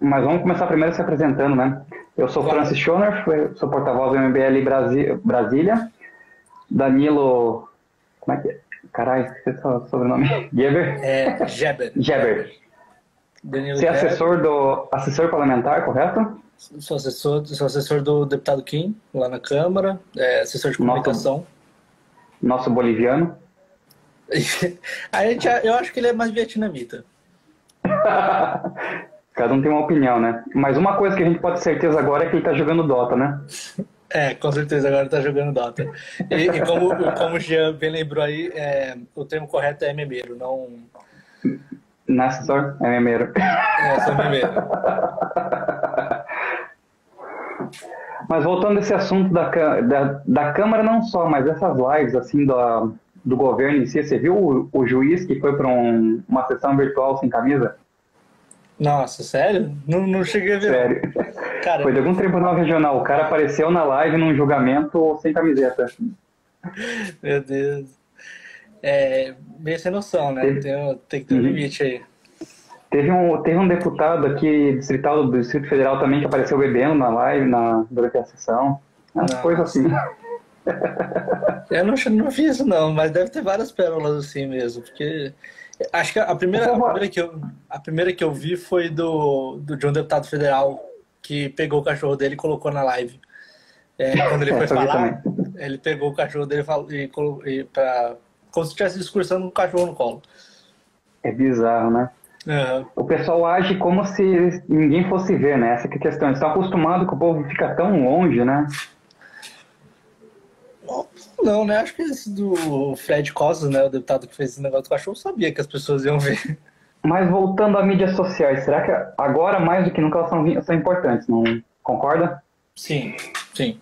Mas vamos começar primeiro se apresentando, né? Eu sou. Francis Schoner, sou porta-voz do MBL Brasília. Danilo. Como é que é? Caralho, esqueci o sobrenome. Geber? É, Geber. Geber. Danilo Você é assessor, do, assessor parlamentar, correto? Sou assessor, sou assessor do deputado Kim, lá na Câmara, é, assessor de comunicação. Nosso, nosso boliviano. a gente, eu acho que ele é mais vietnamita. Cada um tem uma opinião, né? Mas uma coisa que a gente pode ter certeza agora é que ele tá jogando Dota, né? É, com certeza agora tá jogando Dota. E, e como, como o Jean bem lembrou aí, é, o termo correto é memeiro, não. Nestor é memeiro. É, sou memeiro. Mas voltando a esse assunto da, da, da Câmara, não só, mas essas lives, assim, do, do governo em si, você viu o, o juiz que foi para um, uma sessão virtual sem camisa? Nossa, sério? Não, não cheguei a ver. Sério. Cara, Foi de algum tribunal regional. O cara apareceu na live num julgamento sem camiseta. Meu Deus. É, bem sem noção, né? Teve... Tem, tem que ter um uhum. limite aí. Teve um, teve um deputado aqui, distrital do Distrito Federal também, que apareceu bebendo na live, na, durante a sessão. Umas coisas assim. Eu não, não vi isso não, mas deve ter várias pérolas assim mesmo, porque Acho que a primeira, a primeira, que, eu, a primeira que eu vi foi do, do de um deputado federal que pegou o cachorro dele e colocou na live. É, quando ele foi falar, ele pegou o cachorro dele e, e pra, como se estivesse discursando com o cachorro no colo. É bizarro, né? Uhum. O pessoal age como se ninguém fosse ver, né? Essa é a questão. Eles estão acostumados que o povo fica tão longe, né? Não, né? Acho que esse do Fred Cosas, né? O deputado que fez esse negócio do cachorro, sabia que as pessoas iam ver. Mas voltando a mídias sociais, será que agora mais do que nunca elas são, são importantes, não concorda? Sim, sim.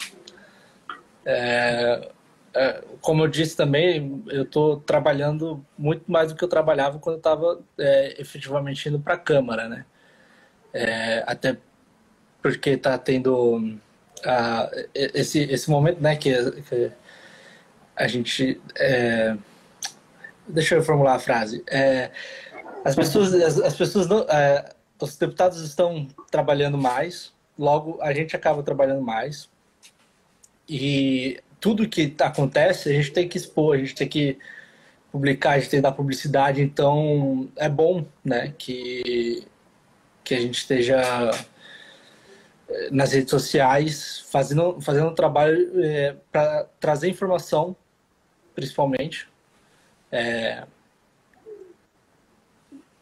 É, é, como eu disse também, eu estou trabalhando muito mais do que eu trabalhava quando eu estava é, efetivamente indo para a Câmara, né? É, até porque está tendo uh, esse, esse momento, né, que, que a gente. É... Deixa eu formular a frase. É... As pessoas, as, as pessoas não, é... os deputados estão trabalhando mais, logo a gente acaba trabalhando mais. E tudo que acontece a gente tem que expor, a gente tem que publicar, a gente tem que dar publicidade. Então é bom, né, que que a gente esteja é, nas redes sociais fazendo fazendo um trabalho é, para trazer informação principalmente. É...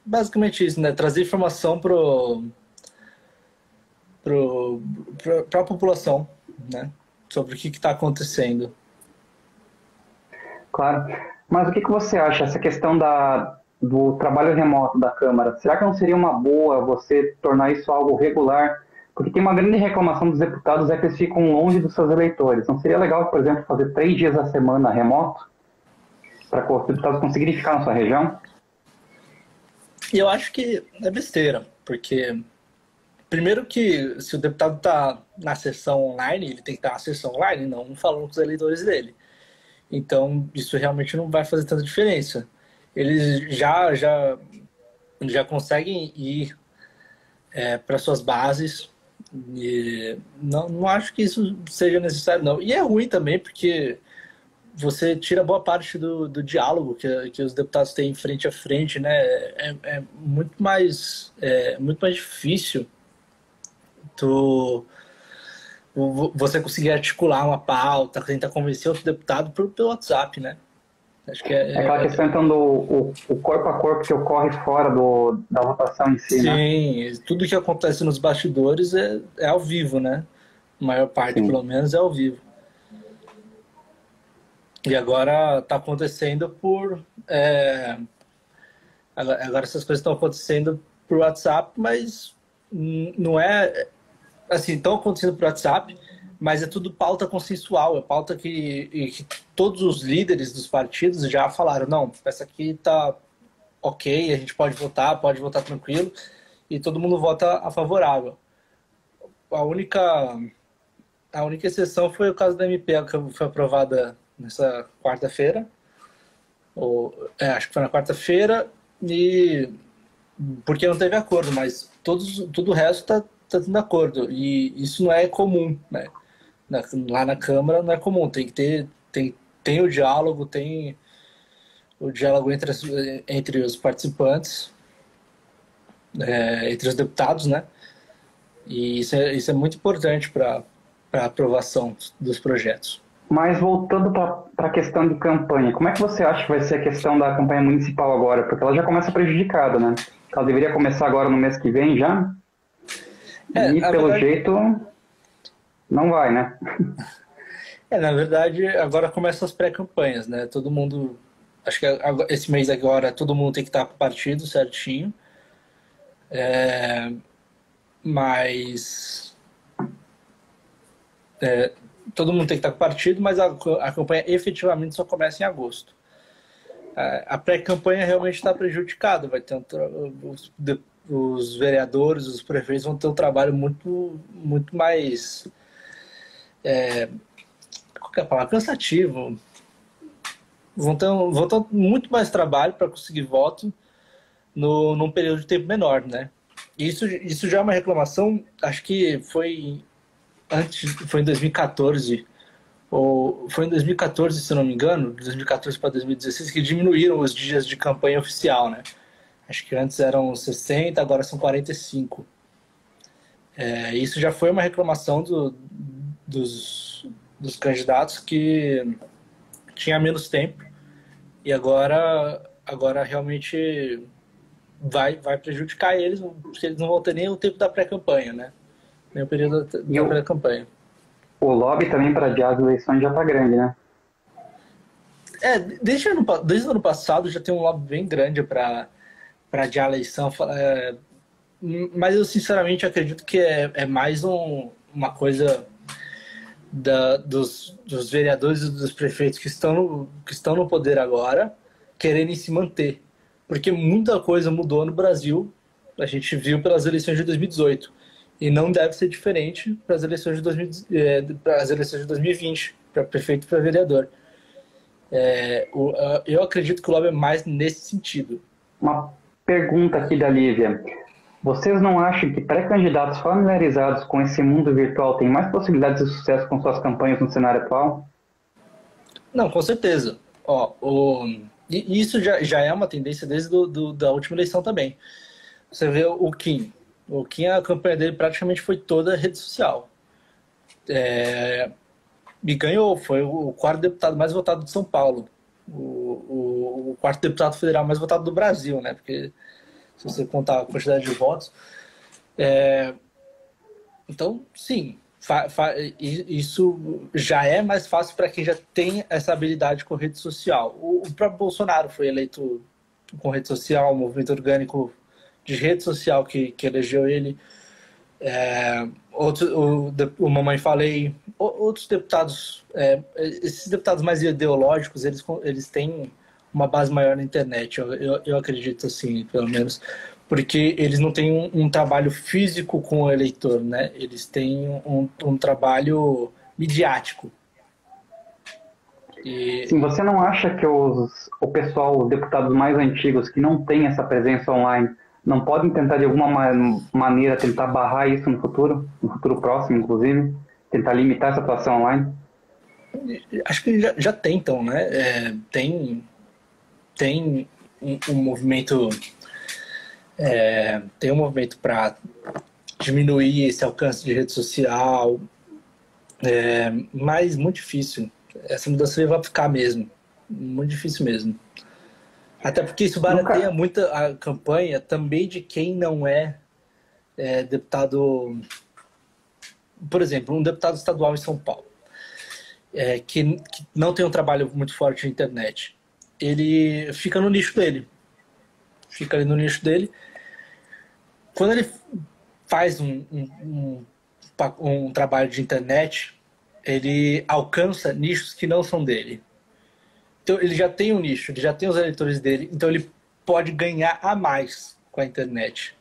Basicamente isso, né? Trazer informação para pro, pro, a população, né? Sobre o que está acontecendo. Claro. Mas o que, que você acha, essa questão da, do trabalho remoto da Câmara? Será que não seria uma boa você tornar isso algo regular? Porque tem uma grande reclamação dos deputados é que eles ficam longe dos seus eleitores. Não seria legal, por exemplo, fazer três dias a semana remoto? Para os deputados conseguirem ficar na sua região? Eu acho que é besteira, porque primeiro que se o deputado está na sessão online, ele tem que estar na sessão online, não falando com os eleitores dele. Então, isso realmente não vai fazer tanta diferença. Eles já já já conseguem ir é, para suas bases e não, não acho que isso seja necessário, não. E é ruim também, porque você tira boa parte do, do diálogo que, que os deputados têm frente a frente, né? É, é muito mais é muito mais difícil tu você conseguir articular uma pauta, tentar convencer outro deputado pelo, pelo WhatsApp, né? Acho que é, é aquela é, questão então do o, o, corpo a corpo que ocorre fora do, da votação em si, né? Sim, né? tudo que acontece nos bastidores é, é ao vivo, né? A maior parte, Sim. pelo menos, é ao vivo. E agora está acontecendo por. É, agora essas coisas estão acontecendo por WhatsApp, mas não é. Assim, estão acontecendo por WhatsApp, mas é tudo pauta consensual, é pauta que, que todos os líderes dos partidos já falaram: não, essa aqui está ok, a gente pode votar, pode votar tranquilo, e todo mundo vota a favorável. A única, a única exceção foi o caso da MP, que foi aprovada nessa quarta-feira. Ou, é, acho que foi na quarta-feira. E porque não teve acordo, mas todos, todo o resto está tá tendo acordo. E isso não é comum, né? Na, lá na Câmara não é comum, tem que ter, tem, tem o diálogo, tem o diálogo entre, as, entre os participantes, é, entre os deputados, né? E isso é, isso é muito importante para a aprovação dos projetos. Mas voltando para a questão de campanha, como é que você acha que vai ser a questão da campanha municipal agora? Porque ela já começa prejudicada, né? Ela deveria começar agora no mês que vem já. É, e pelo verdade... jeito não vai, né? É, na verdade, agora começam as pré-campanhas, né? Todo mundo. Acho que esse mês agora todo mundo tem que estar com o partido certinho. É, mas. É, todo mundo tem que estar com partido, mas a, a campanha efetivamente só começa em agosto. A pré-campanha realmente está prejudicada, vai ter um, os, os vereadores, os prefeitos vão ter um trabalho muito, muito mais é, qual é a palavra? Cansativo. Vão ter, vão ter muito mais trabalho para conseguir voto no, num período de tempo menor, né? Isso, isso já é uma reclamação, acho que foi antes, foi em 2014, ou foi em 2014, se não me engano, de 2014 para 2016, que diminuíram os dias de campanha oficial, né? Acho que antes eram 60, agora são 45. É, isso já foi uma reclamação do, dos, dos candidatos que tinha menos tempo e agora, agora realmente vai, vai prejudicar eles, porque eles não vão ter nem o tempo da pré-campanha, né? Nem o período da, pré-campanha. O lobby também para adiar as eleições já está grande, né? É, desde, ano, desde o ano passado já tem um lobby bem grande para adiar a eleição. É, mas eu sinceramente acredito que é, é mais um, uma coisa da, dos, dos, vereadores e dos prefeitos que estão, no, que estão no poder agora quererem se manter. Porque muita coisa mudou no Brasil, a gente viu pelas eleições de 2018. E não deve ser diferente para as eleições de, 2000, é, as eleições de 2020, para prefeito e para vereador. É, o, eu acredito que o lobby é mais nesse sentido. Uma pergunta aqui da Lívia. Vocês não acham que pré-candidatos familiarizados com esse mundo virtual têm mais possibilidades de sucesso com suas campanhas no cenário atual? Não, com certeza. Ó, o... E isso já, já é uma tendência desde do, do, da última eleição também. Você vê o Kim. O Kim, a campanha dele praticamente foi toda rede social. É... E ganhou, foi o quarto deputado mais votado de São Paulo. O, o, o quarto deputado federal mais votado do Brasil, né? Porque se você contar a quantidade de votos. É, então, sim, isso já é mais fácil para quem já tem essa habilidade com rede social. O, o próprio Bolsonaro foi eleito com rede social, um movimento orgânico de rede social que, que elegeu ele. É, outro, o, o Mamãe Falei, outros deputados, é, esses deputados mais ideológicos, eles, eles têm uma base maior na internet. Eu, eu, eu acredito assim, pelo menos, porque eles não têm um, um, trabalho físico com o eleitor, né? Eles têm um, um trabalho midiático. E... Sim, você não acha que os, o pessoal, os deputados mais antigos que não têm essa presença online, não podem tentar de alguma maneira tentar barrar isso no futuro, no futuro próximo, inclusive, tentar limitar essa atuação online? Acho que já, já tentam, né? É, tem tem um, um movimento é, tem um movimento para diminuir esse alcance de rede social, é, mas muito difícil. Essa mudança vai ficar mesmo, muito difícil mesmo. Até porque isso barateia muito a campanha também de quem não é, é deputado. Por exemplo, um deputado estadual em São Paulo, é, que, que não tem um trabalho muito forte na internet ele fica no nicho dele. Fica ali no nicho dele. Quando ele faz um, um, um, um trabalho de internet, ele alcança nichos que não são dele. Então ele já tem um nicho, ele já tem os eleitores dele, então ele pode ganhar a mais com a internet.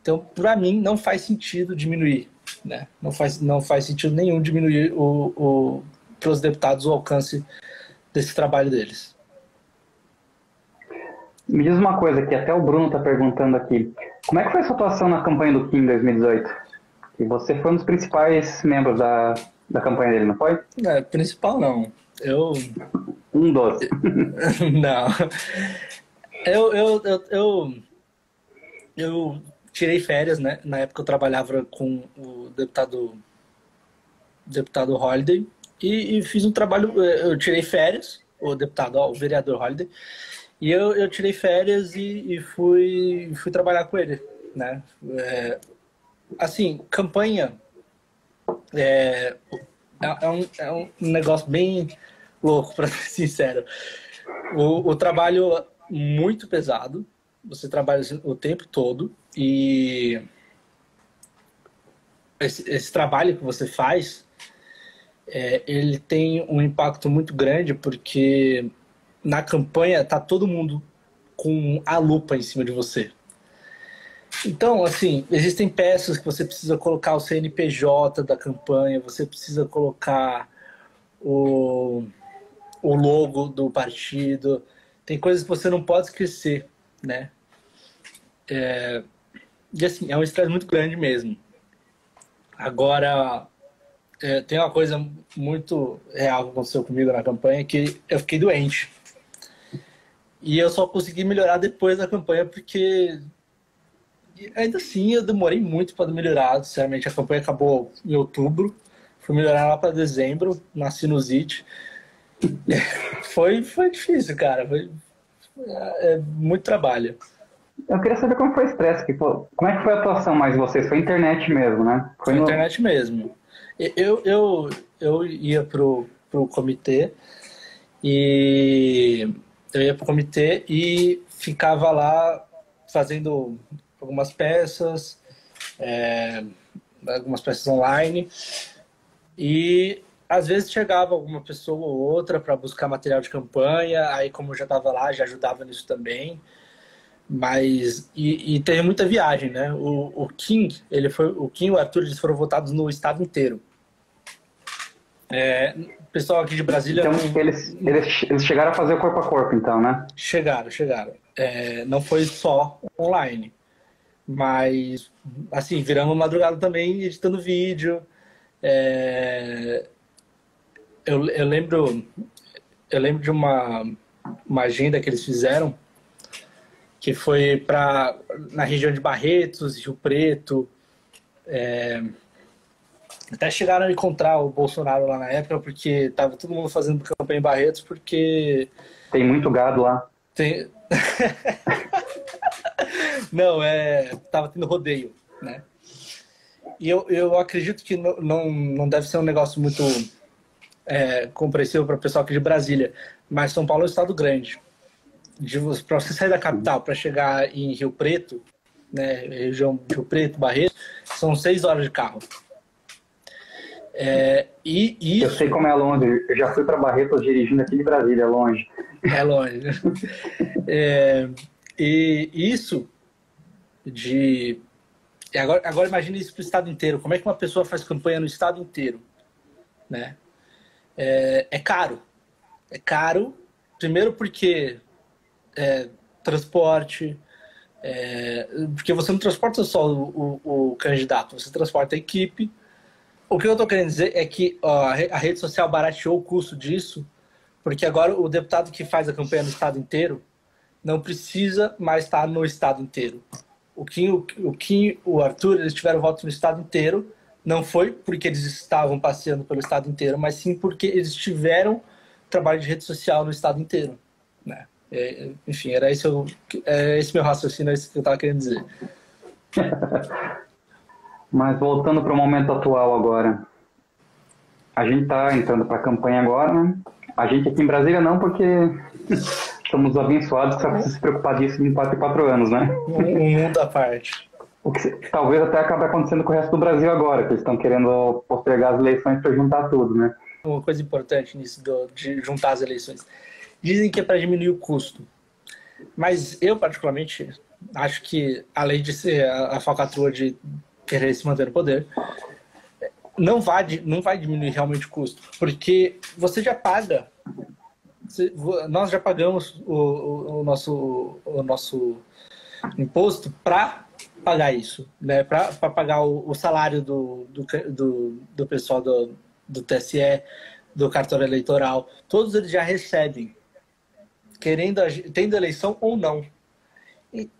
Então, para mim, não faz sentido diminuir, né? Não faz, não faz sentido nenhum diminuir o para os deputados o alcance desse trabalho deles. Me diz uma coisa que até o Bruno está perguntando aqui. Como é que foi a sua atuação na campanha do Kim em 2018? E você foi um dos principais membros da, da campanha dele, não foi? É, principal não. Eu. Um doce. não. Eu, eu, eu, eu, eu tirei férias, né? Na época eu trabalhava com o deputado deputado Holiday e, e fiz um trabalho. Eu tirei férias, o deputado, ó, o vereador Holiday, e eu, eu tirei férias e, e fui, fui trabalhar com ele, né? É, assim, campanha é, é, é, um, é um negócio bem louco, para ser sincero. O, o trabalho muito pesado, você trabalha o tempo todo e esse, esse trabalho que você faz, é, ele tem um impacto muito grande porque na campanha tá todo mundo com a lupa em cima de você. Então, assim, existem peças que você precisa colocar o CNPJ da campanha, você precisa colocar o, o logo do partido. Tem coisas que você não pode esquecer, né? É, e assim, é um estresse muito grande mesmo. Agora, é, tem uma coisa muito real que aconteceu comigo na campanha, que eu fiquei doente. E eu só consegui melhorar depois da campanha, porque ainda assim eu demorei muito para melhorar. Sinceramente, a campanha acabou em outubro, fui melhorar lá para dezembro, na sinusite. foi, foi difícil, cara. Foi, é, é muito trabalho. Eu queria saber como foi o estresse. Como é que foi a atuação mais de vocês? Foi internet mesmo, né? Foi, no... internet mesmo. Eu, eu, eu ia pro, pro comitê e eu ia pro comitê e ficava lá fazendo algumas peças, é, algumas peças online e às vezes chegava alguma pessoa ou outra para buscar material de campanha, aí como eu já estava lá, já ajudava nisso também. Mas e, e teve muita viagem, né? O, o King, ele foi, o King e o Arthur eles foram votados no estado inteiro. É, o pessoal aqui de Brasília. Então não... eles, eles, eles chegaram a fazer corpo a corpo, então, né? Chegaram, chegaram. É, não foi só online, mas assim viramos madrugada também editando vídeo. É, eu, eu lembro eu lembro de uma, uma agenda que eles fizeram que foi para na região de Barretos, Rio Preto. É, até chegaram a encontrar o Bolsonaro lá na época, porque tava todo mundo fazendo campanha em Barretos, porque. Tem muito gado lá. Tem. não, é. Tava tendo rodeio, né? E eu, eu acredito que não, não, não deve ser um negócio muito é, compreensível para o pessoal aqui de Brasília, mas São Paulo é um estado grande para você sair da capital para chegar em Rio Preto, né, região de Rio Preto, Barreto, são seis horas de carro. É, e isso... Eu sei como é longe, eu já fui para Barreto dirigindo aqui de Brasília, é longe. É longe. é, e isso de. Agora, agora imagine isso para o estado inteiro. Como é que uma pessoa faz campanha no estado inteiro? Né? É, é caro. É caro, primeiro porque é, transporte, é, porque você não transporta só o, o, o, candidato, você transporta a equipe. O que eu estou querendo dizer é que ó, a rede social barateou o custo disso, porque agora o deputado que faz a campanha no estado inteiro não precisa mais estar no estado inteiro. O Kim, o, o Kim, o Arthur, eles tiveram voto no estado inteiro, não foi porque eles estavam passeando pelo estado inteiro, mas sim porque eles tiveram trabalho de rede social no estado inteiro, né? É, enfim, era esse, o, é esse meu raciocínio, é isso que eu estava querendo dizer. Mas voltando para o momento atual agora, a gente está entrando para a campanha agora, né? A gente aqui em Brasília não, porque somos abençoados que só precisa se preocupar disso em 4 e 4 anos, né? Um mundo à parte. O que talvez até acabe acontecendo com o resto do Brasil agora, que eles estão querendo postergar as eleições para juntar tudo, né? Uma coisa importante nisso do, de juntar as eleições. Dizem que é para diminuir o custo. Mas eu, particularmente, acho que, além de ser a, a falcatrua de querer se manter no poder, não vai, não vai diminuir realmente o custo. Porque você já paga. Nós já pagamos o, o, o nosso, o nosso imposto para pagar isso, né? para pagar o, o salário do, do, do, do, pessoal do, do TSE, do cartório eleitoral. Todos eles já recebem, querendo tendo eleição ou não. E,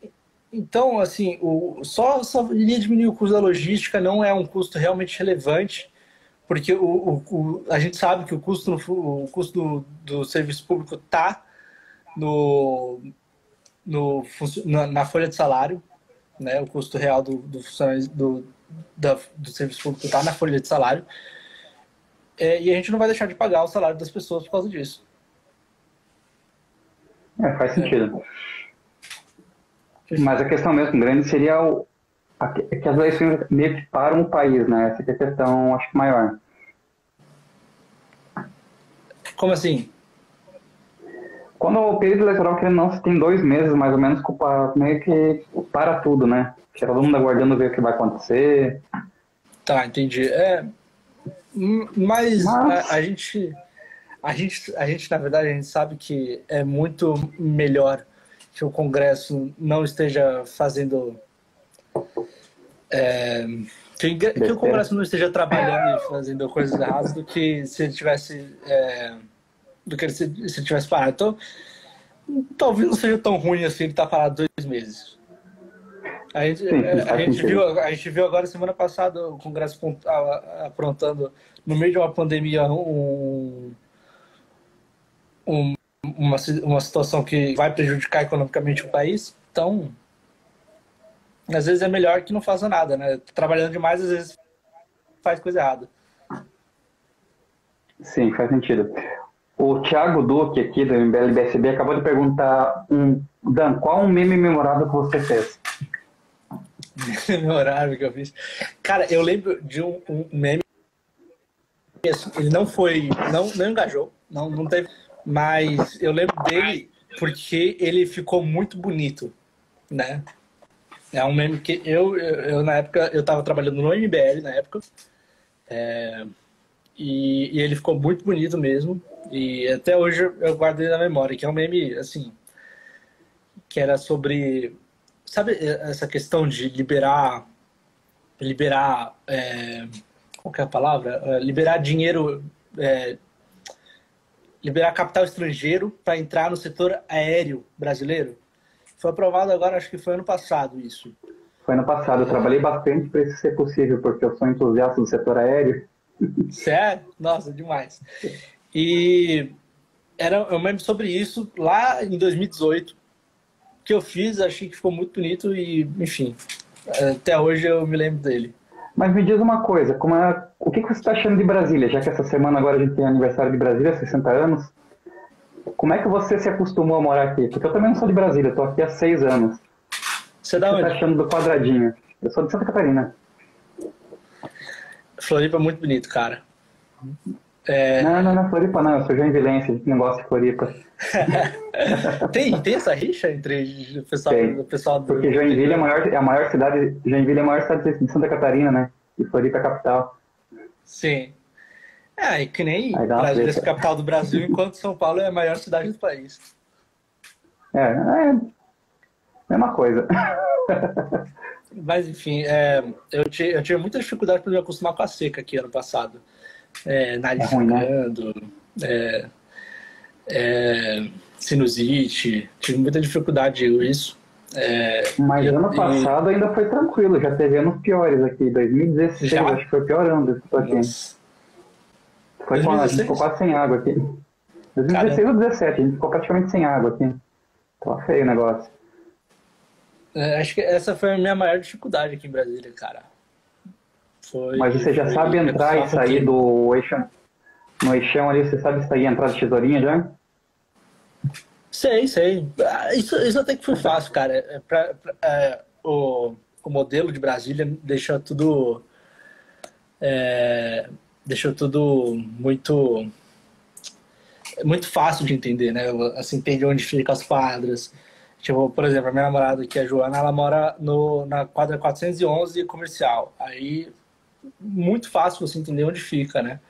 então, assim, o, só, só diminuir o custo da logística, não é um custo realmente relevante, porque o, o, o a gente sabe que o custo, o custo do, do serviço público está no, no, na, na, folha de salário, né? o custo real do, do, do, da, do serviço público está na folha de salário, é, e a gente não vai deixar de pagar o salário das pessoas por causa disso. É, faz sentido. É. Mas a questão mesmo grande seria o, é que as eleições meio que param o país, né? Essa é a questão, acho que maior. Como assim? Quando o período eleitoral, que não, se tem dois meses mais ou menos, meio que para tudo, né? Fica todo mundo aguardando ver o que vai acontecer. Tá, entendi. É, mas, mas... A, a, gente, a gente, a gente, na verdade, a gente sabe que é muito melhor que o Congresso não esteja fazendo é, que, que, o Congresso não esteja trabalhando e fazendo coisas erradas do que se ele tivesse é, do que se, se ele tivesse parado. Então, talvez não seja tão ruim assim ele estar tá parado dois meses. A gente, Sim, a, a gente viu, a gente viu agora semana passada o Congresso aprontando no meio de uma pandemia um, um, uma, uma situação que vai prejudicar economicamente o país. Então, às vezes é melhor que não faça nada, né? Trabalhando demais, às vezes faz coisa errada. Sim, faz sentido. O Thiago Duque, aqui do MBL BSB, acabou de perguntar, um, Dan, qual um meme memorável que você fez? memorável que eu fiz? Cara, eu lembro de um, um meme, ele não foi, não, não engajou, não, não teve, mas eu lembro dele porque ele ficou muito bonito, né? É um meme que eu, eu, eu na época, eu estava trabalhando no MBL na época. É, e, e, ele ficou muito bonito mesmo. E até hoje eu guardo ele na memória, que é um meme, assim, que era sobre, sabe, essa questão de liberar, liberar, é, qual é a palavra? É, liberar dinheiro, é, liberar capital estrangeiro para entrar no setor aéreo brasileiro. Foi aprovado agora, acho que foi ano passado isso. Foi ano passado. Eu trabalhei bastante para isso ser possível, porque eu sou entusiasta do setor aéreo. Sério? Nossa, demais. E era, eu lembro sobre isso lá em 2018, que eu fiz, achei que ficou muito bonito e, enfim, até hoje eu me lembro dele. Mas me diz uma coisa, como é, o que você está achando de Brasília? Já que essa semana agora a gente tem aniversário de Brasília, 60 anos. Como é que você se acostumou a morar aqui? Porque eu também não sou de Brasília, tô aqui há seis anos. Você dá onde? Tá achando do quadradinho? Eu sou de Santa Catarina. Floripa é muito bonito, cara. É... Não, não, não Floripa não, eu sou joinvilense, não gosto de Floripa. tem, tem essa rixa entre o pessoal, o pessoal do... Porque Joinville é a, maior, é a maior cidade, Joinville é a maior cidade de Santa Catarina, né? E Floripa é a capital. Sim. É, e que nem Brasília é a capital do Brasil, enquanto São Paulo é a maior cidade do país. É, é mesma coisa. Mas, enfim, é, eu, tive, eu tive muita dificuldade para me acostumar com a seca aqui ano passado. É, nariz é ruim, né? é, é, sinusite, tive muita dificuldade com isso. É, Mas ano passado e... ainda foi tranquilo, já teve anos piores aqui. 2016 já? acho que foi piorando isso aqui. Nossa. Foi quando a gente ficou quase sem água aqui. 2016 ou 2017, a gente ficou praticamente sem água aqui. Tava feio o negócio. É, acho que essa foi a minha maior dificuldade aqui em Brasília, cara. Foi, Mas você já sabe entrar e sair do eixão? No eixão ali, você sabe sair e entrar de tesourinha já? Sei, sei. Ah, isso, isso até que foi fácil, cara. É, pra, pra, é, o, o modelo de Brasília deixa tudo. É, deixou tudo muito muito fácil de entender, né? Assim, entende onde ficam as quadras. Tipo, por exemplo, a minha namorada, que é a Joana, ela mora no, na quadra 411 comercial. Aí, muito fácil você entender onde fica, né?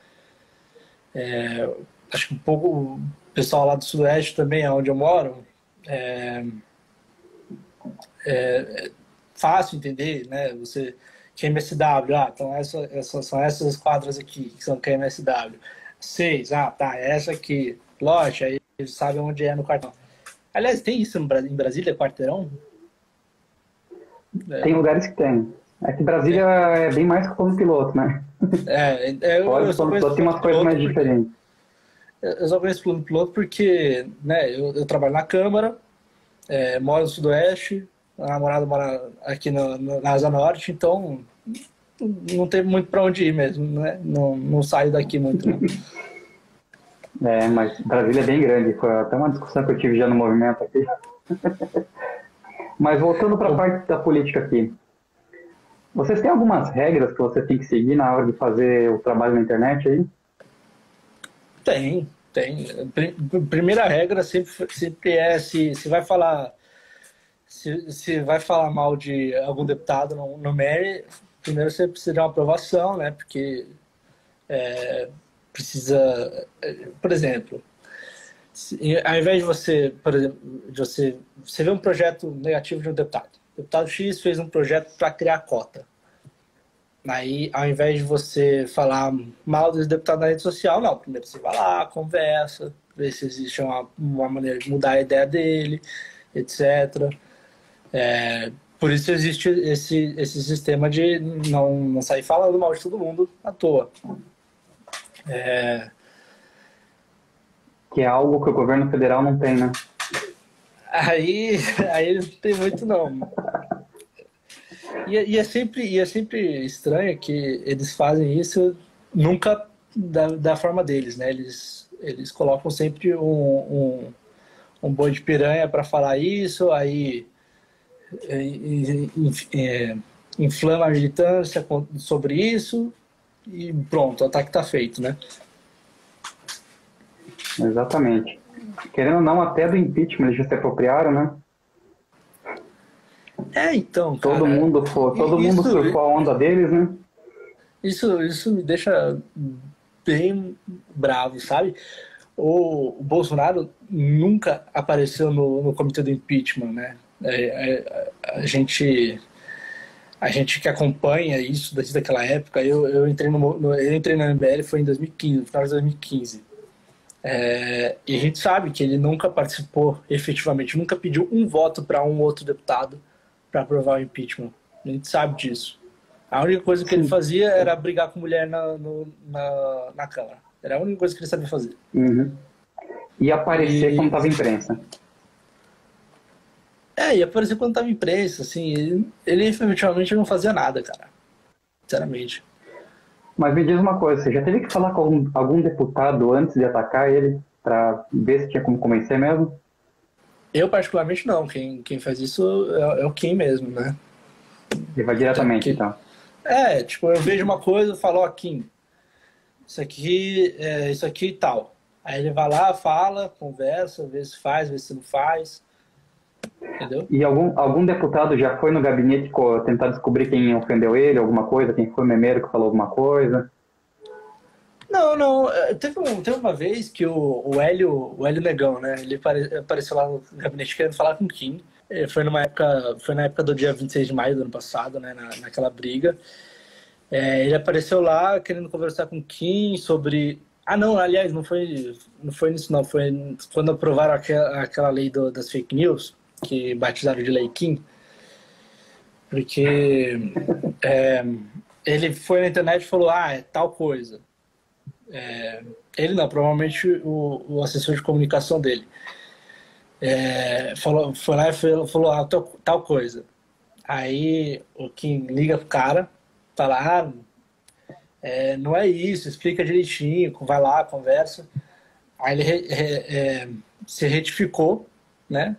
É, acho que um pouco o pessoal lá do Sudoeste também, onde eu moro, é, é, fácil entender, né? Você QMSW, ah, então essa, essa, são essas quadras aqui que são QMSW. Seis, ah, tá, essa aqui. Loja, aí eles sabem onde é no cartão. Aliás, tem isso em Brasília, quarteirão? Tem lugares que tem. É que Brasília é, é bem mais que o plano piloto, né? É, é eu, Pode, eu plano piloto tem umas coisas mais diferentes. Só conheço plano piloto porque né, eu, eu trabalho na Câmara, é, moro no Sudoeste, a namorada mora aqui no, no, na Asa Norte, então não tem muito para onde ir mesmo, né? Não, não saio daqui muito. Não. É, mas Brasília é bem grande, foi até uma discussão que eu tive já no movimento aqui. mas voltando para a parte da política aqui, vocês têm algumas regras que você tem que seguir na hora de fazer o trabalho na internet aí? Tem, tem. Primeira regra sempre, sempre é se, se vai falar se, se vai falar mal de algum deputado no, no MERI, primeiro você precisa de uma aprovação, né? Porque é, precisa, por exemplo, se, ao invés de você, por exemplo, de você, você vê um projeto negativo de um deputado, o deputado X fez um projeto para criar cota. Aí, ao invés de você falar mal desse deputado na rede social, não. Primeiro você vai lá, conversa, vê se existe uma, uma maneira de mudar a ideia dele, etc. É, por isso existe esse, esse sistema de não, não sair falando mal de todo mundo à toa. É... Que é algo que o governo federal não tem, né? Aí, aí não tem muito não. E, e, é sempre, e é sempre estranho que eles fazem isso nunca da, da forma deles, né? Eles, eles colocam sempre um, um, um boi de piranha para falar isso, aí é, é, inflama a militância sobre isso e pronto, o ataque está feito, né? Exatamente. Querendo ou não, até do impeachment eles já se apropriaram, né? É, então, cara, Todo mundo for, todo isso, mundo surfou a onda deles, né? Isso, isso me deixa bem bravo, sabe? O, Bolsonaro nunca apareceu no, no comitê do impeachment, né? É, é, a gente a gente que acompanha isso desde aquela época, eu, eu entrei no, no eu entrei na MBL foi em 2015, no final de 2015. É, e a gente sabe que ele nunca participou efetivamente, nunca pediu um voto para um outro deputado para aprovar o impeachment. A gente sabe disso. A única coisa que ele fazia era brigar com mulher na, no, na, na Câmara. Era a única coisa que ele sabia fazer. Uhum. E aparecer e... quando estava imprensa. É, e aparecer quando estava imprensa, assim. Ele, ele efetivamente não fazia nada, cara. Sinceramente. Mas me diz uma coisa, você já teve que falar com algum, algum deputado antes de atacar ele para ver se tinha como convencer mesmo? Eu, particularmente, não. Quem, quem faz isso é, é o Kim mesmo, né? Ele vai diretamente, então. É, tipo, eu vejo uma coisa e falo, ó, Kim, isso aqui, é, isso aqui e tal. Aí ele vai lá, fala, conversa, vê se faz, vê se não faz. Entendeu? E algum, algum deputado já foi no gabinete tentar descobrir quem ofendeu ele, alguma coisa, quem foi o memeiro que falou alguma coisa? Não, não. É, teve, um, teve uma vez que o, o, Hélio, o Hélio Negão, né? Ele apareceu lá no gabinete querendo falar com o Kim. É, foi, numa época, foi na época do dia 26 de maio do ano passado, né? Na, naquela briga. É, ele apareceu lá querendo conversar com o Kim sobre. Ah, não, aliás, não foi, não foi nisso, não. Foi quando aprovaram aquela, aquela lei do, das fake news, que batizaram de lei Kim. Porque é, ele foi na internet e falou: ah, é tal coisa. É, ele não, provavelmente o, o, assessor de comunicação dele. É, falou, foi lá e falou, falou ah, tal, coisa. Aí o Kim liga pro cara, fala, ah, é, não é isso, explica direitinho, vai lá, conversa. Aí ele re, re, é, se retificou, né?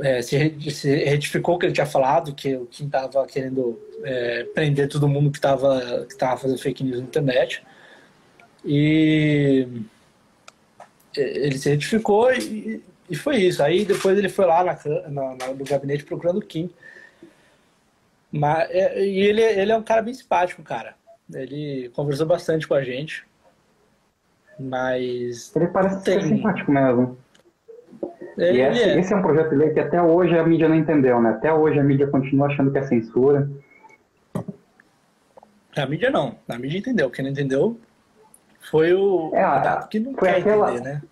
É, é, se, se retificou o que ele tinha falado, que o Kim estava querendo é, prender todo mundo que estava que tava fazendo fake news na internet. E ele se retificou e, e foi isso. Aí depois ele foi lá na, na, na no gabinete procurando o Kim. Mas, é, e ele, ele é um cara bem simpático, cara. Ele conversou bastante com a gente. Mas. Ele parece tem... ser simpático mesmo. E esse é. esse é um projeto de lei que até hoje a mídia não entendeu, né? Até hoje a mídia continua achando que é censura. A mídia não. A mídia entendeu. Quem não entendeu foi o é, a, que não foi quer aquela, entender, né?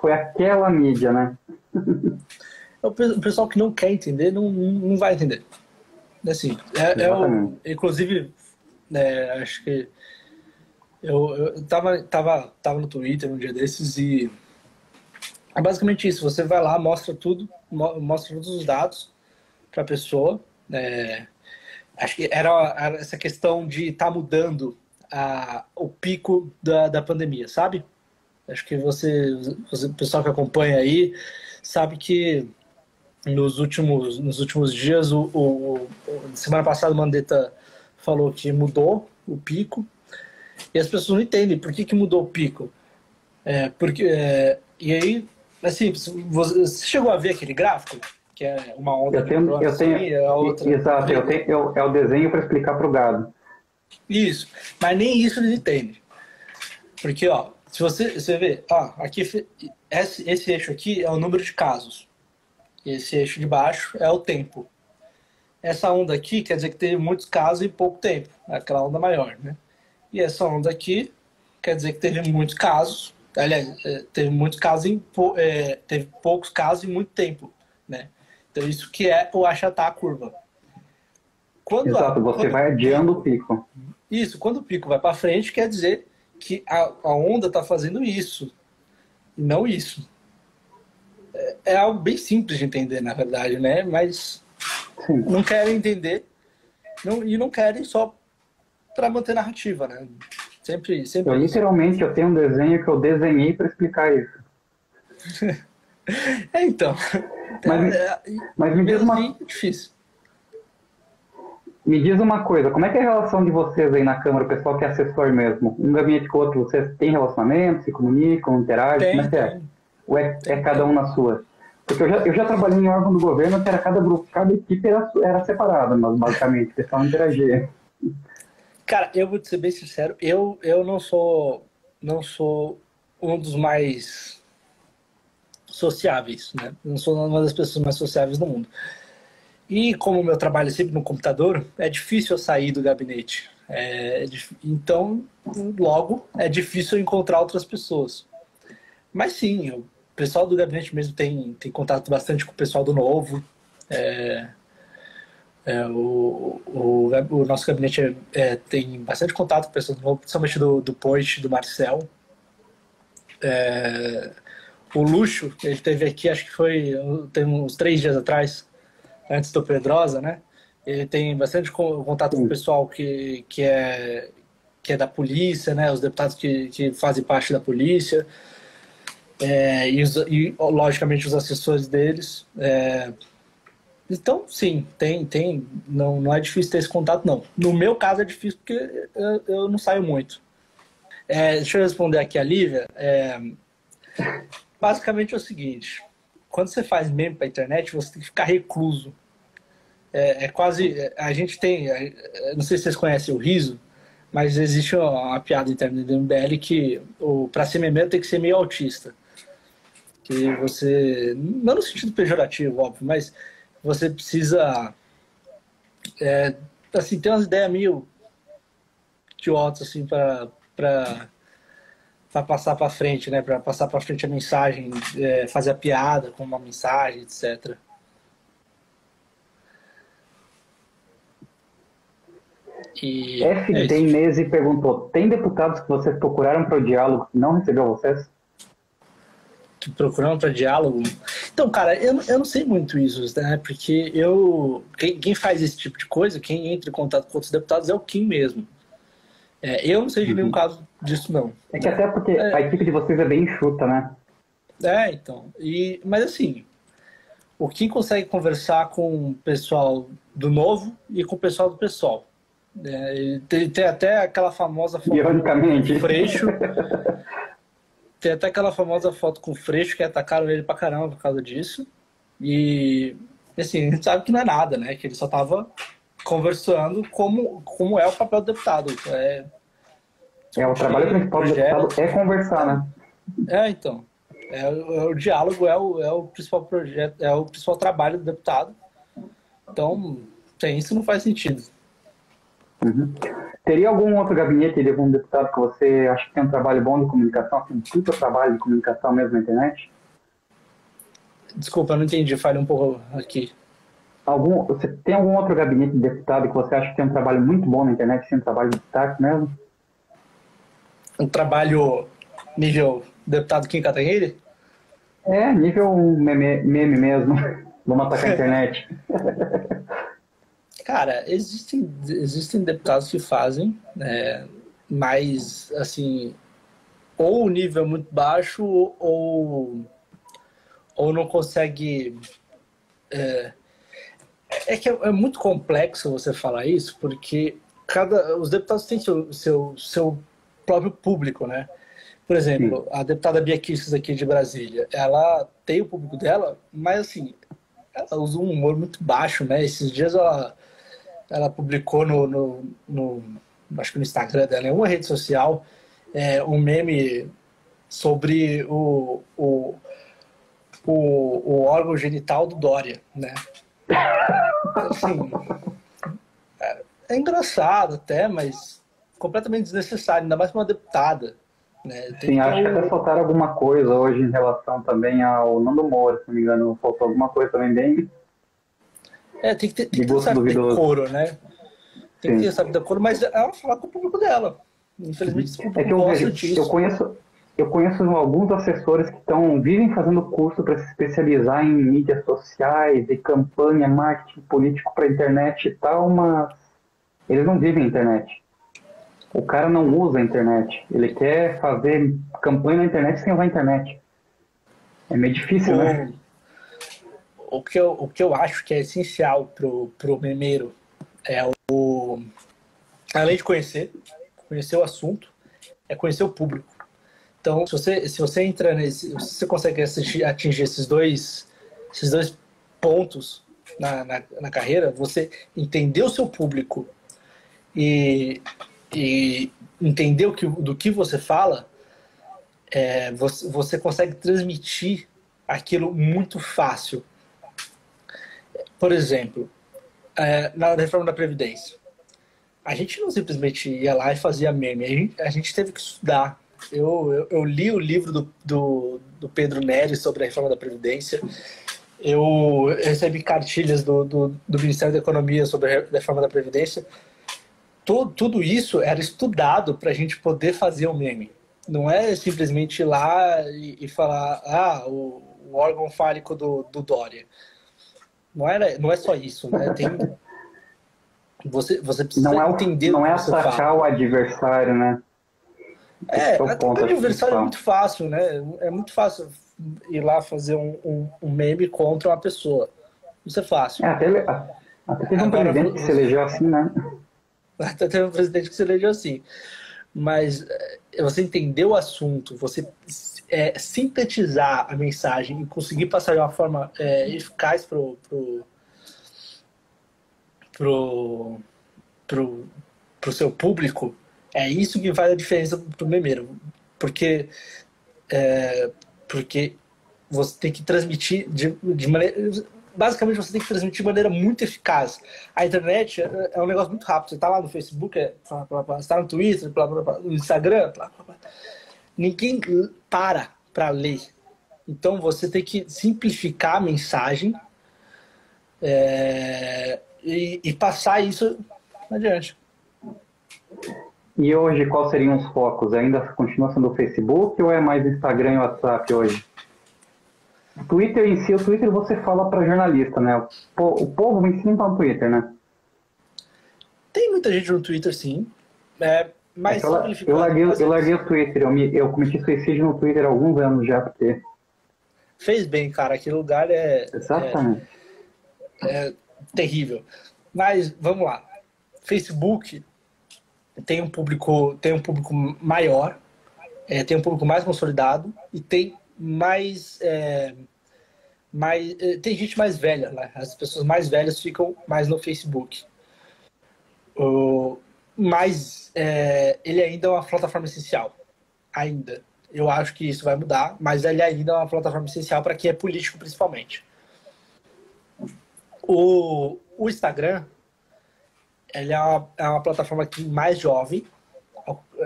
Foi aquela mídia, né? o pessoal que não quer entender não, não vai entender. Assim, é, é o, inclusive, é, acho que eu, eu tava, tava, tava no Twitter um dia desses e é basicamente isso. Você vai lá, mostra tudo, mostra todos os dados para a pessoa. É, acho que era, essa questão de estar tá mudando a, o pico da, da pandemia, sabe? Acho que você, você, o pessoal que acompanha aí, sabe que nos últimos, nos últimos dias, o, o, o semana passada o Mandetta falou que mudou o pico e as pessoas não entendem por que, que mudou o pico. É, porque, é, e aí Assim, você chegou a ver aquele gráfico? Que é uma onda eu tenho, eu tenho, assim, a outra... Exato, eu tenho, eu, é o desenho para explicar para o gado. Isso, mas nem isso eles entendem. Porque, ó, se você, você vê, ó, aqui, esse, esse eixo aqui é o número de casos. Esse eixo de baixo é o tempo. Essa onda aqui quer dizer que teve muitos casos em pouco tempo, aquela onda maior, né? E essa onda aqui quer dizer que teve muitos casos Aliás, é, teve muitos casos em, é, teve poucos casos em muito tempo, né? Então isso que é o achatar a curva. Quando Exato, a, você quando vai adiando o pico. Isso, quando o pico vai para frente, quer dizer que a, a onda está fazendo isso, e não isso. É, é, algo bem simples de entender, na verdade, né? Mas Sim. não querem entender não, e não querem só para manter narrativa, né? Sempre, sempre. Eu, literalmente, eu tenho um desenho que eu desenhei para explicar isso. é, então. Mas, é, mas me diz uma... É difícil. Me diz uma coisa, como é que é a relação de vocês aí na Câmara, o pessoal que é assessor mesmo? Um gabinete com o outro, vocês têm relacionamento, se comunicam, interagem? Tem, como é que é? Ou é, é cada um na sua? Porque eu já, eu já trabalhei em órgão do governo que era cada grupo, cada equipe era, era separada, mas basicamente, o pessoal interagia. Cara, eu vou te ser bem sincero, eu, eu não sou não sou um dos mais sociáveis, né? Não sou uma das pessoas mais sociáveis do mundo. E como o meu trabalho é sempre no computador, é difícil eu sair do gabinete. É, então, logo, é difícil eu encontrar outras pessoas. Mas sim, o pessoal do gabinete mesmo tem, tem contato bastante com o pessoal do novo. É, é, o, o, o, nosso gabinete é, é, tem bastante contato com pessoas, principalmente do, do Poit, do Marcel. É, o Luxo, ele teve aqui, acho que foi tem uns três dias atrás, antes do Pedrosa, né? Ele tem bastante contato com o pessoal que, que, é, que é da polícia, né? Os deputados que, que fazem parte da polícia. É, e, os, e, logicamente, os assessores deles. É, então, sim, tem, tem. Não, não é difícil ter esse contato, não. No meu caso é difícil porque eu, eu não saio muito. É, deixa eu responder aqui a Lívia. É, basicamente é o seguinte: quando você faz meme para internet, você tem que ficar recluso. É, é, quase. A gente tem. Não sei se vocês conhecem o riso, mas existe uma, uma piada interna do MBL que para ser meme tem que ser meio autista. Que você. Não no sentido pejorativo, óbvio, mas você precisa é, assim, ter umas ideias meio idiotas assim para para passar para frente, né? Para passar para frente a mensagem, é, fazer a piada com uma mensagem, etc. E FD é Inese perguntou: tem deputados que vocês procuraram para o diálogo que não recebeu vocês? Procurando para diálogo. Então, cara, eu, eu não sei muito isso, né? Porque eu. Quem, quem, faz esse tipo de coisa, quem entra em contato com outros deputados é o Kim mesmo. É, eu não sei de uhum. nenhum caso disso, não. É que até porque é, a equipe de vocês é bem enxuta, né? É, então. E, mas assim, o Kim consegue conversar com o pessoal do novo e com o pessoal do pessoal. É, tem, tem, até aquela famosa Ironicamente. Freixo Tem até aquela famosa foto com o Freixo que atacaram ele pra caramba por causa disso. E, assim, a gente sabe que não é nada, né? Que ele só tava conversando como, como é o papel do deputado. É, é o trabalho principal do deputado é conversar, né? É, então. É, é, o diálogo é o, é o principal projeto, é o principal trabalho do deputado. Então, sem isso não faz sentido. Uhum. Teria algum outro gabinete de algum deputado que você acha que tem um trabalho bom de comunicação, tem um puta trabalho de comunicação mesmo na internet? Desculpa, não entendi, falha um pouco aqui. Algum, você tem algum outro gabinete de deputado que você acha que tem um trabalho muito bom na internet, tem um trabalho de destaque mesmo? Um trabalho nível deputado Kim Kataguiri? É, nível meme, meme mesmo. Vamos atacar a internet. Cara, existem, existem deputados que fazem, né, mas, assim, ou o nível é muito baixo ou, ou não consegue. É, é que é, é, muito complexo você falar isso, porque cada, os deputados têm seu, seu, seu próprio público, né? Por exemplo, Sim. a deputada Bia Kicis aqui de Brasília, ela tem o público dela, mas assim, ela usa um humor muito baixo, né? Esses dias ela ela publicou no, no, no, acho que no Instagram dela, em uma rede social, é, um meme sobre o, o, o, o órgão genital do Dória, né? Assim, é, é engraçado até, mas completamente desnecessário, ainda mais para uma deputada. Né? Sim, acho que até faltaram alguma coisa hoje em relação também ao Nando Moura, se não me engano, faltou alguma coisa também bem é, tem que ter, tem que ter essa decoro, né? Tem Sim. que ter essa decoro, mas ela fala com o público dela. Infelizmente, esse público é que eu, gosta disso. Eu conheço, eu conheço alguns assessores que estão vivem fazendo curso para se especializar em mídias sociais e campanha, marketing político para internet e tal, mas eles não vivem internet. O cara não usa a internet. Ele quer fazer campanha na internet sem usar a internet. É meio difícil, né? O que eu, o que eu acho que é essencial pro, pro memeiro é o. Além de conhecer, conhecer o assunto, é conhecer o público. Então, se você, se você entra nesse. Se você consegue atingir esses dois, esses dois pontos na, na, na carreira, você entender o seu público e, e entender o que, do que você fala, é, você, você consegue transmitir aquilo muito fácil por exemplo, é, na reforma da Previdência, a gente não simplesmente ia lá e fazia meme, a gente, a gente teve que estudar. Eu, eu, eu, li o livro do, do, do Pedro Nery sobre a reforma da Previdência, eu recebi cartilhas do, do, do, Ministério da Economia sobre a reforma da Previdência. Tudo, tudo isso era estudado para a gente poder fazer o meme. Não é simplesmente ir lá e, e falar, ah, o, o órgão fálico do, do Dória. Não, era, não é só isso, né? Tem, você, você precisa não é entender Não é atacar o adversário, né? É, é atacar o adversário é muito fácil, né? É muito fácil ir lá fazer um, um, um meme contra uma pessoa. Isso é fácil. É, até, até teve um Agora, presidente que se elegeu assim, né? Até teve um presidente que se elegeu assim. Mas é, você entender o assunto, você é, sintetizar a mensagem e conseguir passar de uma forma é, eficaz pro, pro, pro, pro, pro seu público, é isso que faz a diferença pro memeiro. Porque, é, porque você tem que transmitir de, de maneira. Basicamente, você tem que transmitir de maneira muito eficaz. A internet é, é um negócio muito rápido. Você está lá no Facebook, é, você está no Twitter, no Instagram, ninguém para para ler. Então você tem que simplificar a mensagem é, e, e, passar isso adiante. E hoje, quais seriam os focos? Ainda continua sendo o Facebook ou é mais Instagram e WhatsApp hoje? O Twitter em si, o Twitter você fala para jornalista, né? O, povo em si não está no Twitter, né? Tem muita gente no Twitter, sim. É, mas eu, eu, larguei, eu larguei o Twitter, eu, me, eu cometi suicídio no Twitter há alguns anos já, porque. Fez bem, cara, aquele lugar é. Exatamente. É, é terrível. Mas vamos lá. Facebook tem um público, tem um público maior, é, tem um público mais consolidado e tem mais, é, mais é, tem gente mais velha, né? As pessoas mais velhas ficam mais no Facebook. O, mas é, ele ainda é uma plataforma essencial. Ainda. Eu acho que isso vai mudar, mas ele ainda é uma plataforma essencial para quem é político, principalmente. O, o Instagram ele é uma, é uma plataforma que mais jovem,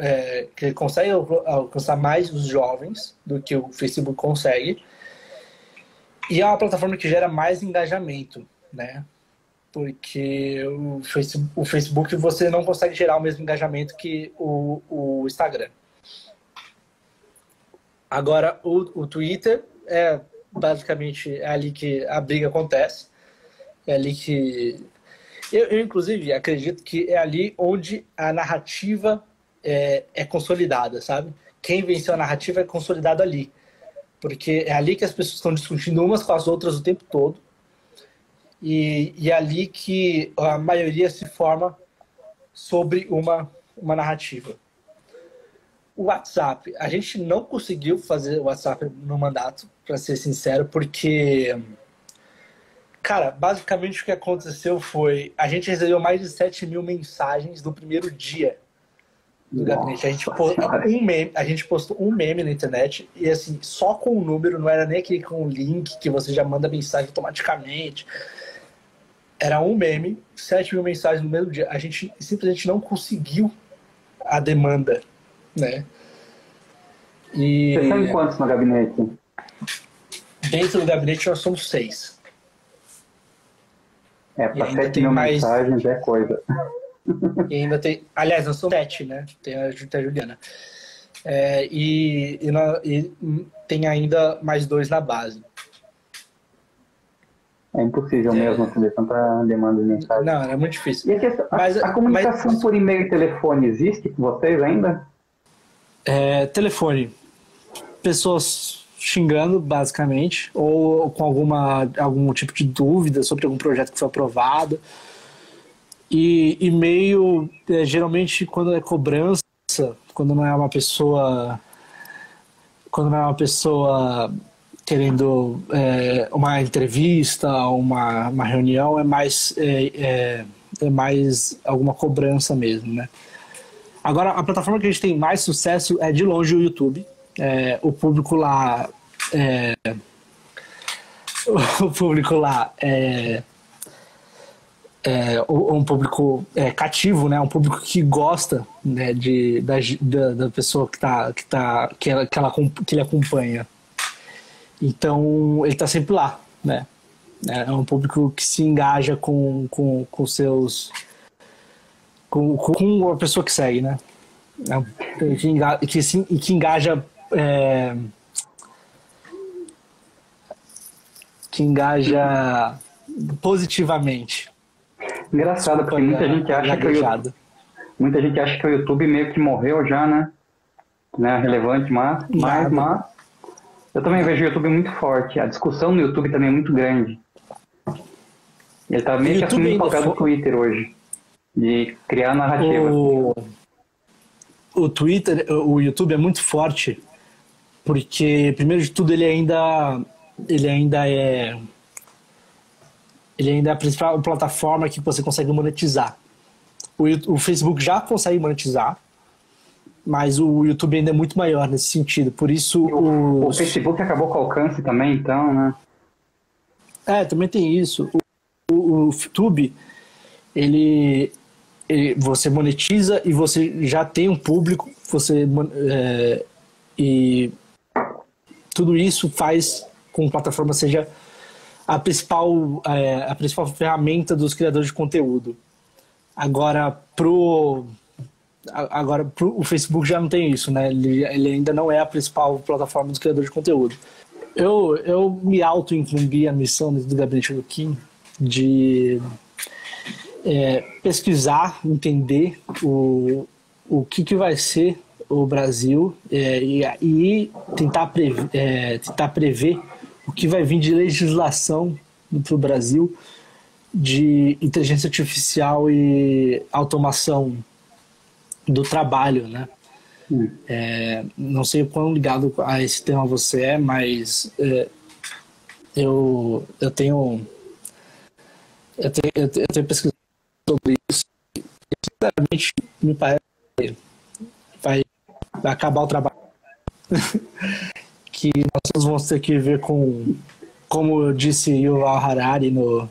é, que consegue alcançar mais os jovens do que o Facebook consegue. E é uma plataforma que gera mais engajamento, né? Porque o Facebook, o Facebook você não consegue gerar o mesmo engajamento que o, o Instagram. Agora, o, o Twitter é basicamente é ali que a briga acontece. É ali que. Eu, eu inclusive, acredito que é ali onde a narrativa é, é consolidada, sabe? Quem venceu a narrativa é consolidado ali. Porque é ali que as pessoas estão discutindo umas com as outras o tempo todo. E, e é ali que a maioria se forma sobre uma, uma narrativa. O WhatsApp, a gente não conseguiu fazer o WhatsApp no mandato, para ser sincero, porque, cara, basicamente o que aconteceu foi: a gente recebeu mais de 7 mil mensagens no primeiro dia do gabinete. A gente, postou um meme, a gente postou um meme na internet e assim, só com o número, não era nem aquele com o link que você já manda mensagem automaticamente. Era um meme, 7 mil mensagens no mesmo dia. A gente simplesmente não conseguiu a demanda, né? E... Vocês em quantos no gabinete? Dentro do gabinete nós somos seis. É, para 7 mil mais... mensagens é coisa. E ainda tem. Aliás, nós somos sete, né? Tem a, tem a Juliana. É, e, e, e, tem ainda mais dois na base. É impossível é... mesmo atender tanta demanda de mensagem. Não, é muito difícil. E a, mas, a, a comunicação mas... por e-mail e telefone existe com vocês ainda? É, telefone. Pessoas xingando, basicamente, ou com alguma, algum tipo de dúvida sobre algum projeto que foi aprovado. E e-mail, é, geralmente, quando é cobrança, quando não é uma pessoa. Quando não é uma pessoa querendo é, uma entrevista, uma, uma reunião, é mais, é, é, é, mais alguma cobrança mesmo, né? Agora, a plataforma que a gente tem mais sucesso é de longe o YouTube. É, o público lá. É, o público lá é, é, um público é, cativo, né? Um público que gosta né, de, da, da, pessoa que, tá, que, tá, que, ela, que, ela, que ele acompanha. Então, ele está sempre lá, né? É um público que se engaja com, com, com seus... Com, com a pessoa que segue, né? É, que, engaja, que, que engaja... É, que engaja positivamente Engraçado, porque muita gente acha que o YouTube, muita gente acha que o YouTube meio que morreu já, né? Não é relevante, mas, mas, mas eu também vejo o YouTube muito forte. A discussão no YouTube também é muito grande. Ele tá meio que assumindo o papel do Twitter hoje. De criar narrativa. O... o Twitter, o YouTube é muito forte porque primeiro de tudo ele ainda ele ainda é ele ainda é a principal plataforma que você consegue monetizar. O, o Facebook já consegue monetizar, mas o YouTube ainda é muito maior nesse sentido. Por isso o, o Facebook acabou com o alcance também, então, né? É, também tem isso. O, o, o YouTube, ele, ele, você monetiza e você já tem um público, você é, e tudo isso faz com que a plataforma seja a principal, é, a principal ferramenta dos criadores de conteúdo. Agora, pro, agora pro, o Facebook já não tem isso, né? Ele, ele ainda não é a principal plataforma dos criadores de conteúdo. Eu, eu me auto-incumbi a missão do Gabinete do Kim de é, pesquisar, entender o, o que, que vai ser o Brasil é, e, e tentar, prever, é, tentar prever o que vai vir de legislação para o Brasil de inteligência artificial e automação do trabalho, né? Hum. É, não sei o quão ligado a esse tema você é, mas é, eu, eu tenho eu tenho, eu tenho pesquisado sobre isso e sinceramente me parece que vai, vai acabar o trabalho que nós vamos ter que ver com, como disse Yuval Harari no,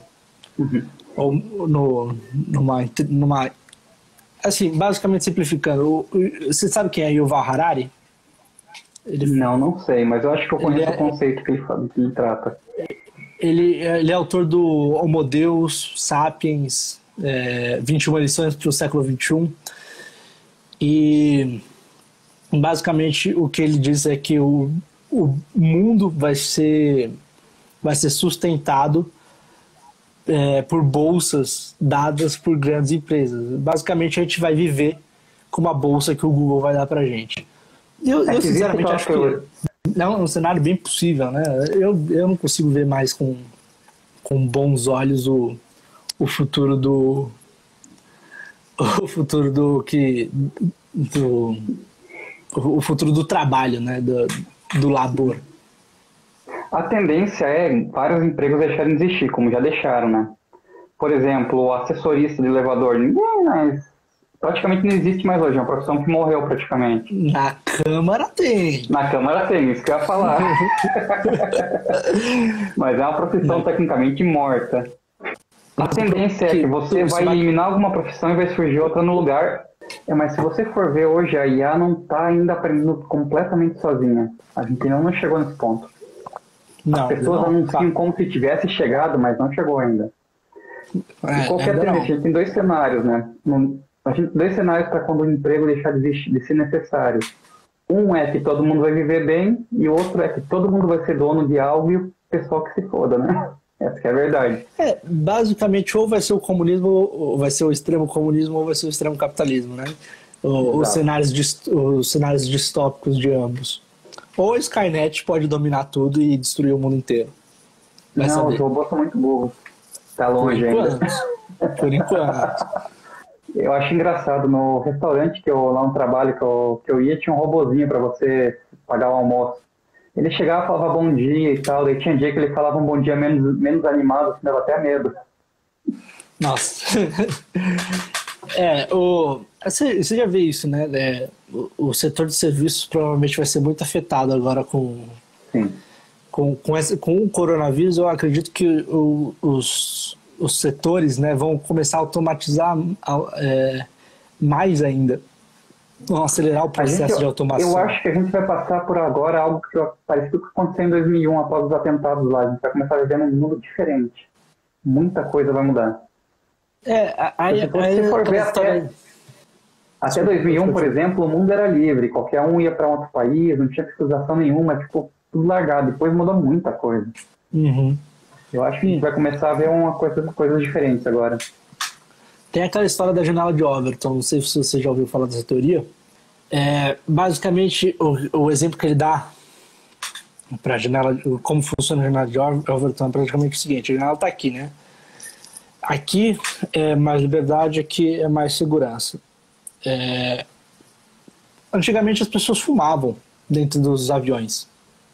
uhum. no numa, numa assim, basicamente simplificando, você sabe quem é Yuval Harari? Ele, não, não sei, mas eu acho que eu conheço é, o conceito que ele, que ele trata. Ele, ele é autor do Homo Deus, Sapiens, é, 21 lições para o século XXI. E basicamente o que ele diz é que o, o mundo vai ser, vai ser sustentado é, por bolsas dadas por grandes empresas. Basicamente a gente vai viver com uma bolsa que o Google vai dar para gente. Eu, é eu sinceramente acho que é um cenário bem possível, né? Eu, eu não consigo ver mais com, com bons olhos o, o futuro do o futuro do que do o futuro do trabalho, né? Do, do labor. A tendência é vários empregos deixarem de existir, como já deixaram, né? Por exemplo, o assessorista de elevador, ninguém mais praticamente não existe mais hoje, é uma profissão que morreu praticamente. Na Câmara tem. Na Câmara tem, isso que eu ia falar. Mas é uma profissão tecnicamente morta. A tendência é que você vai eliminar alguma profissão e vai surgir outra no lugar. É, mas se você for ver hoje, a IA não está ainda aprendendo completamente sozinha. A gente ainda não chegou nesse ponto. Não, As pessoas não, anunciam tá. como se tivesse chegado, mas não chegou ainda. É, e qualquer tendência, a gente tem dois cenários, né? A gente tem dois cenários para quando o emprego deixar de, de ser necessário. Um é que todo mundo vai viver bem e o outro é que todo mundo vai ser dono de algo e o pessoal que se foda, né? Essa que é a verdade. É, basicamente, ou vai ser o comunismo, ou vai ser o extremo comunismo, ou vai ser o extremo capitalismo, né? O, os, cenários, os cenários distópicos de ambos. Ou a Skynet pode dominar tudo e destruir o mundo inteiro. Vai Não, saber. os robôs são muito burros. Tá longe Por enquanto. ainda. Por enquanto. Eu acho engraçado, no restaurante que eu lá no trabalho que eu, que eu ia, tinha um robozinho para você pagar o almoço. Ele chegava e falava bom dia e tal, daí tinha dia que ele falava um bom dia menos, menos animado, assim, dava até medo. Nossa. é, o, você, você já vê isso, né? É, o, o, setor de serviços provavelmente vai ser muito afetado agora com, Sim. com, com, esse, com o coronavírus. Eu acredito que o, os, os setores né, vão começar a automatizar é, mais ainda vão acelerar o processo gente, de automação. Eu acho que a gente vai passar por agora algo que parecido com o que aconteceu em 2001, após os atentados lá. A gente vai começar a viver num mundo diferente. Muita coisa vai mudar. É, aí, se você for ver até, até 2001, por exemplo, o mundo era livre. Qualquer um ia para outro país, não tinha fiscalização nenhuma, ficou tudo largado. Depois mudou muita coisa. Uhum. Eu acho que a gente vai começar a ver uma coisa, coisas diferentes agora. Tem aquela história da janela de Overton, não sei se você já ouviu falar dessa teoria. É, basicamente, o, o, exemplo que ele dá para a janela, como funciona a janela de Overton é praticamente o seguinte: a janela está aqui, né? Aqui é mais liberdade, aqui é mais segurança. É, antigamente as pessoas fumavam dentro dos aviões,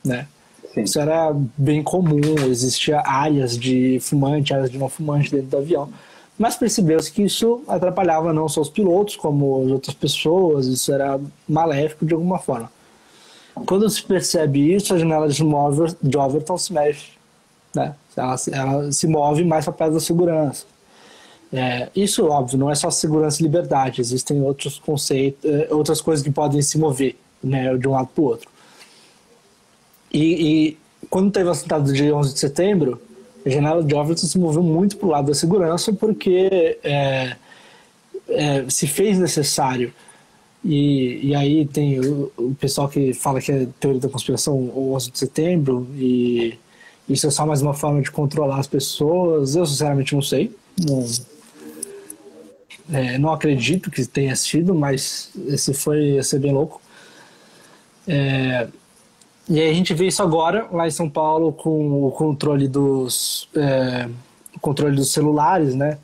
né? Sim. Isso era bem comum, existia áreas de fumante, áreas de não fumante dentro do avião mas percebeu-se que isso atrapalhava não só os pilotos, como as outras pessoas, isso era maléfico de alguma forma. Quando se percebe isso, a janela de, mover, de Overton se mexe, né? ela, ela se move mais para perto da segurança. É, isso, óbvio, não é só segurança e liberdade, existem outros conceitos, é, outras coisas que podem se mover né, de um lado para o outro. E, e quando teve o atentado de 11 de setembro, a janela de Overton se moveu muito para o lado da segurança porque é, é, se fez necessário. E, e aí tem o, o, pessoal que fala que é teoria da conspiração, o 11 de setembro, e isso é só mais uma forma de controlar as pessoas. Eu, sinceramente, não sei. Não, é, não acredito que tenha sido, mas esse foi ia ser bem louco. É, e aí a gente vê isso agora lá em São Paulo com o controle dos é, controle dos celulares, né?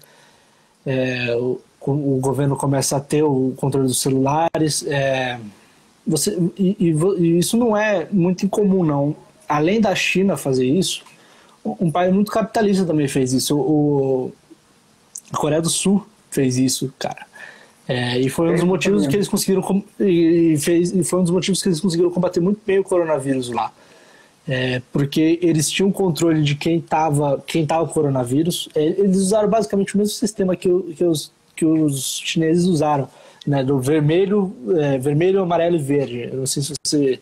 É, o, o, governo começa a ter o controle dos celulares. É, você, e, e, isso não é muito incomum, não. Além da China fazer isso, um país muito capitalista também fez isso. O, a Coreia do Sul fez isso, cara. É, e foi um dos motivos que eles conseguiram e, fez, e foi um dos motivos que eles conseguiram combater muito bem o coronavírus lá. É, porque eles tinham controle de quem estava quem tava com o coronavírus. É, eles usaram basicamente o mesmo sistema que, que, os, que os chineses usaram, né, do vermelho, é, vermelho, amarelo e verde. Eu não sei se você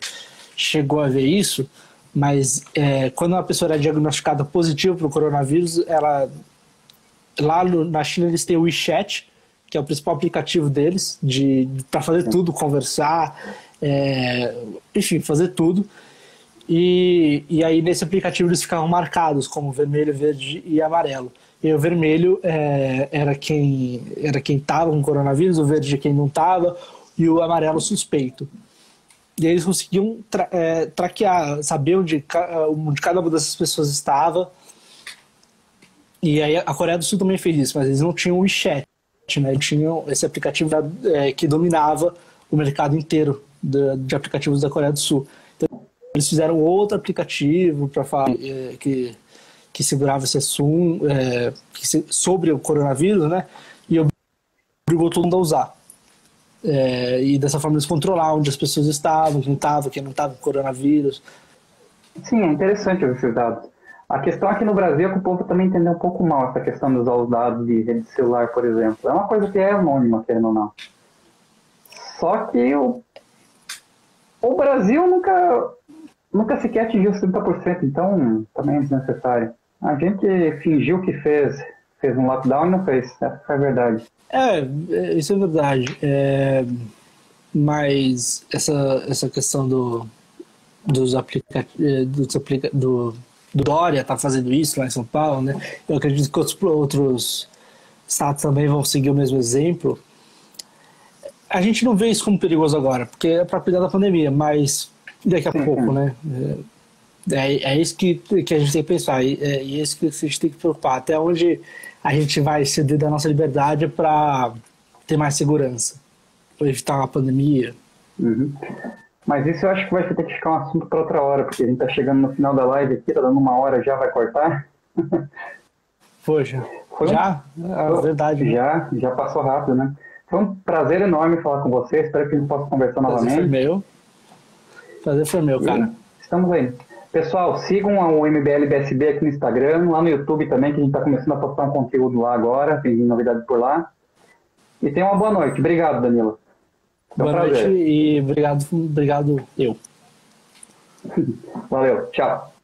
chegou a ver isso, mas é, quando uma pessoa era diagnosticada positiva para o coronavírus, ela lá no, na China eles têm o WeChat, que é o principal aplicativo deles, de, para fazer tudo, conversar, é, enfim, fazer tudo. E, e aí nesse aplicativo eles ficavam marcados como vermelho, verde e amarelo. E o vermelho é, era quem era quem estava com coronavírus, o verde quem não estava e o amarelo suspeito. E aí eles conseguiam tra é, traquear, saber onde, onde cada uma dessas pessoas estava. E aí a Coreia do Sul também fez isso, mas eles não tinham o WeChat né? Tinham esse aplicativo é, que dominava o mercado inteiro de, de, aplicativos da Coreia do Sul. Então, eles fizeram outro aplicativo para falar é, que, que segurava esse assunto é, se, sobre o coronavírus, né? E obrigou todo mundo a usar. É, e dessa forma eles controlaram onde as pessoas estavam, quem estava, quem não estava com coronavírus. Sim, é interessante esses dados. A questão aqui no Brasil é que o povo também entendeu um pouco mal essa questão de usar os dados de rede celular, por exemplo. É uma coisa que é anônima, querendo ou não. Só que o, o Brasil nunca, nunca sequer atingiu 70%, então também é desnecessário. A gente fingiu que fez, fez um lockdown e não fez. Essa é a verdade. É, é, isso é verdade. É, mas essa, essa questão do, dos aplicativos, é, do do Dória tá fazendo isso lá em São Paulo, né? Eu acredito que outros, outros estados também vão seguir o mesmo exemplo. A gente não vê isso como perigoso agora, porque é para cuidar da pandemia, mas daqui a pouco, né? É, é isso que, que a gente tem que pensar, e é, é isso que a gente tem que preocupar. Até onde a gente vai ceder da nossa liberdade para ter mais segurança, para evitar uma pandemia. Uhum. Mas isso eu acho que vai ter que ficar um assunto para outra hora, porque a gente está chegando no final da live aqui, tá dando uma hora já, vai cortar. Poxa, Foi já? Um... É verdade. Né? Já, já passou rápido, né? Foi um prazer enorme falar com você, espero que a gente possa conversar prazer novamente. Prazer foi meu. Prazer foi meu, cara. E estamos aí. Pessoal, sigam o MBL BSB aqui no Instagram, lá no YouTube também, que a gente está começando a postar um conteúdo lá agora, tem novidades por lá. E tenha uma boa noite. Obrigado, Danilo. Boa noite e obrigado, obrigado eu. Valeu, tchau.